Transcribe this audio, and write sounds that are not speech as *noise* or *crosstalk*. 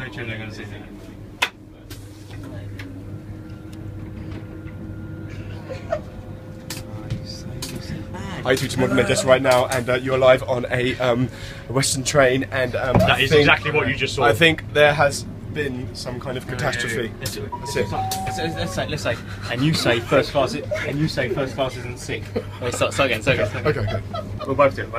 No and they're going to see that. Hi, to Modern Megas right now, and uh, you're live on a, um, Western train, and um, That I is think- exactly what you just saw. I think there has been some kind of catastrophe. Let's, That's it. let's, let's say, let's say, and you say first class, and you say first class isn't sick. *laughs* Let's start, start again, start again. Start again. Okay, okay. We'll both do it.